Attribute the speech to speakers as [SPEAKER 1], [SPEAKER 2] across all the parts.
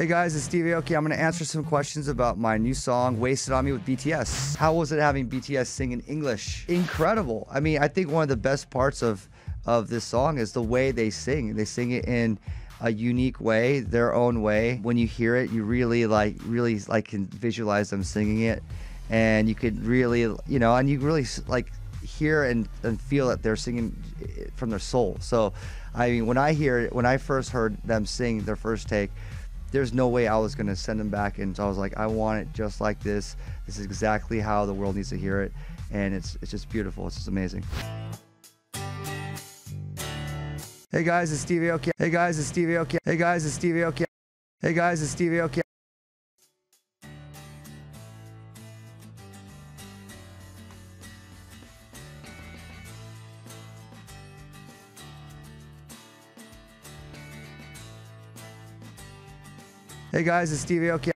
[SPEAKER 1] Hey guys, it's Steve Aoki. I'm going to answer some questions about my new song, Waste It On Me with BTS. How was it having BTS sing in English? Incredible. I mean, I think one of the best parts of, of this song is the way they sing. They sing it in a unique way, their own way. When you hear it, you really like, really like can visualize them singing it. And you could really, you know, and you really like hear and, and feel that they're singing eh, from their soul. So, I mean, when I hear, when I first heard them sing their first take, there's no way I was gonna send them back. And so I was like, I want it just like this. This is exactly how the world needs to hear it, and it's it's just beautiful. It's just amazing. Hey guys, it's Steve Aoki. Hey guys, it's Steve Aoki. Hey guys, it's Steve Aoki. Hey guys, it's Steve Aoki. Hey guys, it's Steve Aoki.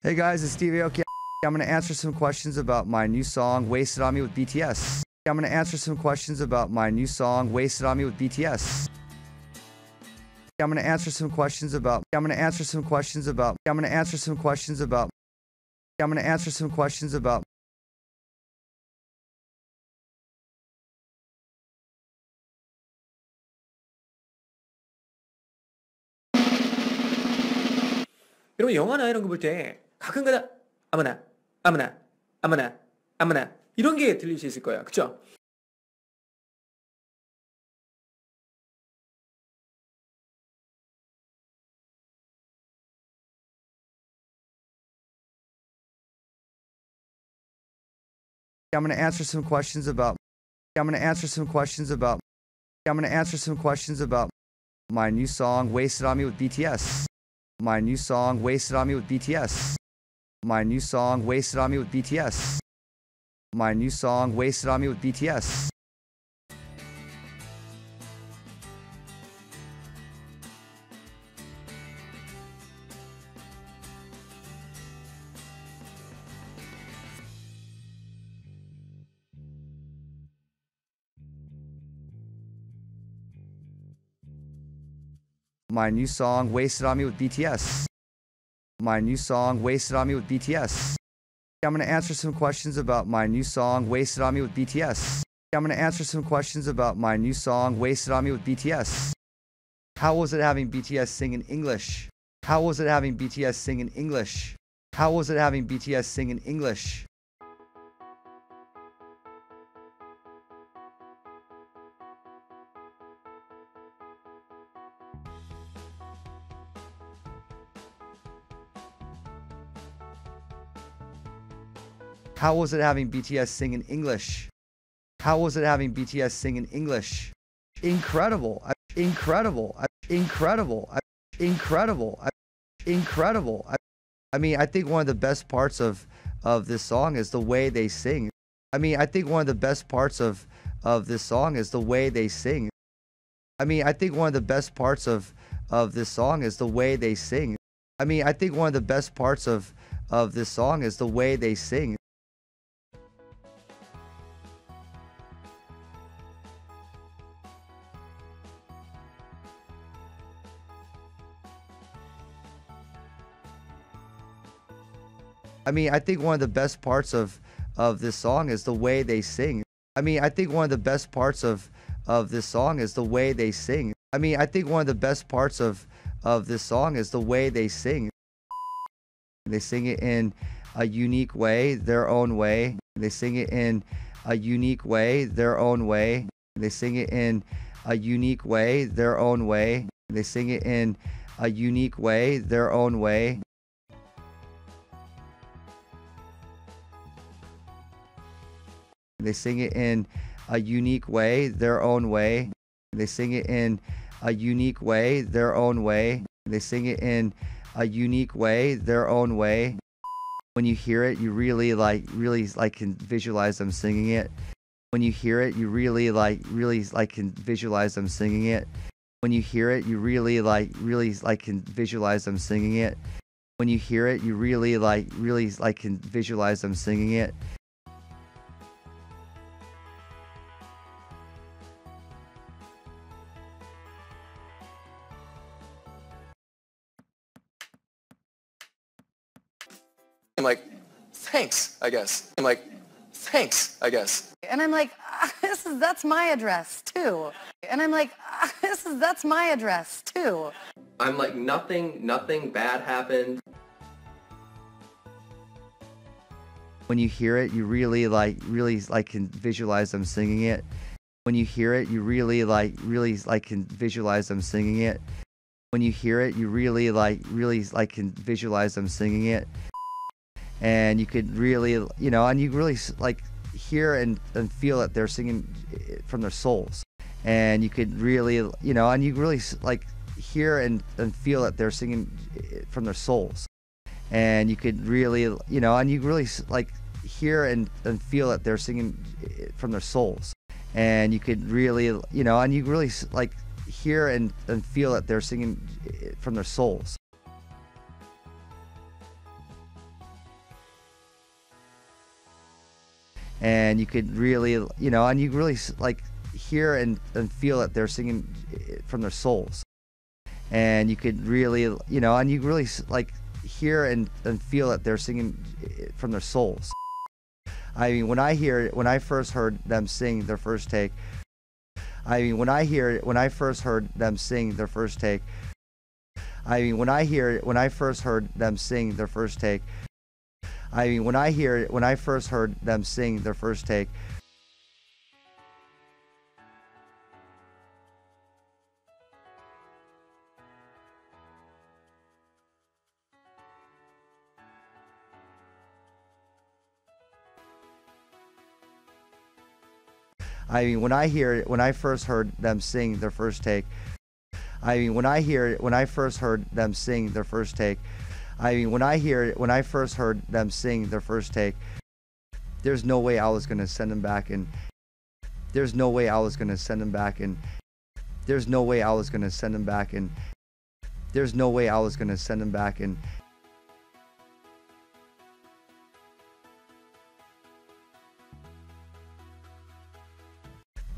[SPEAKER 1] Hey guys, it's Steve Aoki. I'm going to answer some questions about my new song, Waste It On Me with BTS. I'm going to answer some questions about my new song, Waste It On Me with BTS. I'm going to answer some questions about I'm going to answer some questions about I'm going to answer some questions about I'm going to answer some questions about
[SPEAKER 2] 여러분 영화나 이런 아무나 아무나 아무나 아무나 이런 게 들릴 수 있을 거예요. 그렇죠?
[SPEAKER 1] I'm going to answer some questions about I'm going to answer some questions about I'm going to answer some questions about my new song Waste It On Me with BTS. My new song Waste It On Me with BTS. My new song Waste It On Me with BTS. My new song Waste It On Me with BTS. My new song Waste It On Me with BTS. My new song Waste It On Me with BTS. I'm going to answer some questions about my new song Waste It On Me with BTS. I'm going to answer some questions about my new song Waste It On Me with BTS. How was it having BTS sing in English? How was it having BTS sing in English? How was it having BTS sing in English? How was it having BTS sing in English? How was it having BTS sing in English? Incredible. Incredible. Incredible. Incredible. Incredible. I mean, I think one of the best parts of of this song is the way they sing. I mean, I think one of the best parts of of this song is the way they sing. I mean, I think one of the best parts of of this song is the way they sing. I mean, I think one of the best parts of of this song is the way they sing. I mean, I think one of the best parts of of this song is the way they sing. I mean, I think one of the best parts of of this song is the way they sing. I mean, I think one of the best parts of of this song is the way they sing. They sing it in a unique way, their own way. They sing it in a unique way, their own way. They sing it in a unique way, their own way. They sing it in a unique way, their own way. They sing it in a unique way, their own way. They sing it in a unique way, their own way. They sing it in a unique way, their own way. When you hear it, you really like really like can visualize them singing it. When you hear it, you really like really like can visualize them singing it. When you hear it, you really like really like can visualize them singing it. When you hear it, you really like really like can visualize them singing it.
[SPEAKER 3] Like, thanks, I guess. I'm like, thanks, I guess.
[SPEAKER 4] And I'm like, ah, this is, that's my address too. And I'm like, ah, this is, that's my address too.
[SPEAKER 5] I'm like, nothing, nothing bad happened.
[SPEAKER 1] When you hear it, you really like, really like can visualize them singing it. When you hear it, you really like, really like can visualize them singing it. When you hear it, you really like, really like can visualize them singing it. And you could really, you know, and you really like hear and, and feel that they're singing eh, from their souls. And you could really, you know, and you really like hear and, and feel that they're singing eh, from their souls. And you could really, you know, and you really like hear and, and feel that they're singing eh, from their souls. And you could really, you know, and you really like hear and, and feel that they're singing from their souls. And you could really, you know, and you really like hear and, and feel that they're singing eh, from their souls. And you could really, you know, and you really like hear and, and feel that they're singing eh, from their souls. I mean, when I hear, when I first heard them sing their first take, I mean, when I hear, when I first heard them sing their first take, I mean, when I hear, when I first heard them sing their first take, I mean, when I hear, when I first heard them sing their first take, I mean, when I hear, when I first heard them sing their first take, I mean, when I hear, when I first heard them sing their first take, I mean, when I hear, when I first heard them sing their first take, there's no way I was gonna send them back, and there's no way I was gonna send them back, and there's no way I was gonna send them back, and there's no way I was gonna send them back, and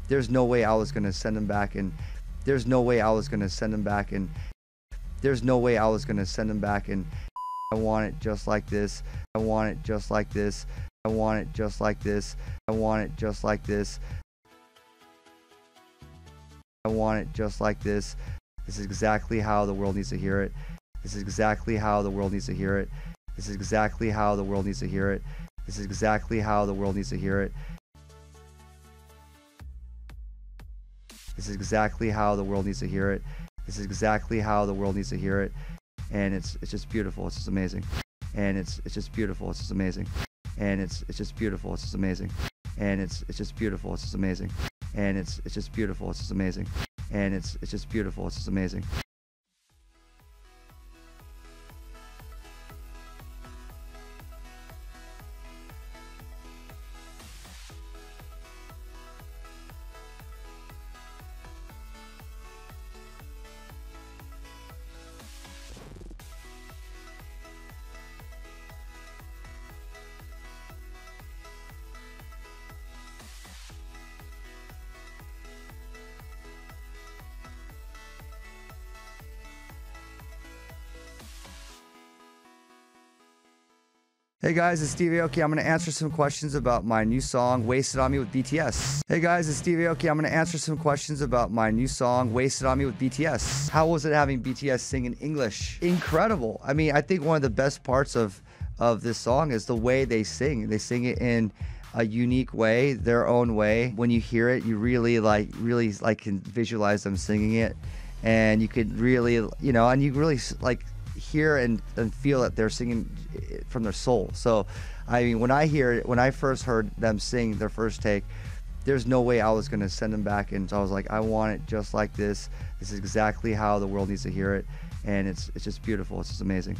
[SPEAKER 1] there's no way I was gonna send them back, and there's no way I was gonna send them back, and there's no way I was gonna send them back, and I want it just like this. I want it just like this. I want it just like this. I want it just like this. I want it just like this. This is exactly how the world needs to hear it. This is exactly how the world needs to hear it. This is exactly how the world needs to hear it. This is exactly how the world needs to hear it. This is exactly how the world needs to hear it. This is exactly how the world needs to hear it and it's it's just beautiful. It's just amazing, and it's it's just beautiful. It's just amazing, and it's it's just beautiful. It's just amazing, and it's it's just beautiful. It's just amazing, and it's it's just beautiful. It's just amazing, and it's it's just beautiful. It's just amazing. Hey guys, it's Steve Aoki. I'm going to answer some questions about my new song, Waste It On Me with BTS. Hey guys, it's Steve Aoki. I'm going to answer some questions about my new song, Waste It On Me with BTS. How was it having BTS sing in English? Incredible. I mean, I think one of the best parts of, of this song is the way they sing. They sing it in a unique way, their own way. When you hear it, you really like, really like can visualize them singing it. And you could really, you know, and you really like hear and, and feel that they're singing eh, from their soul. So, I mean, when I hear, when I first heard them sing their first take, there's no way I was gonna send them back, and so I was like, I want it just like this. This is exactly how the world needs to hear it, and it's it's just beautiful. It's just amazing.